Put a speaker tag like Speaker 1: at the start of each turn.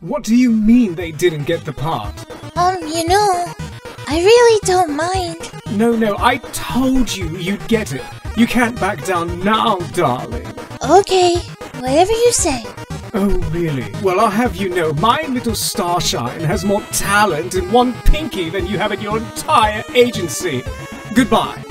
Speaker 1: What do you mean they didn't get the part?
Speaker 2: Um, you know, I really don't mind.
Speaker 1: No, no, I told you you'd get it. You can't back down now, darling.
Speaker 2: Okay, whatever you say.
Speaker 1: Oh, really? Well, I'll have you know, my little Starshine has more talent in one pinky than you have in your entire agency. Goodbye.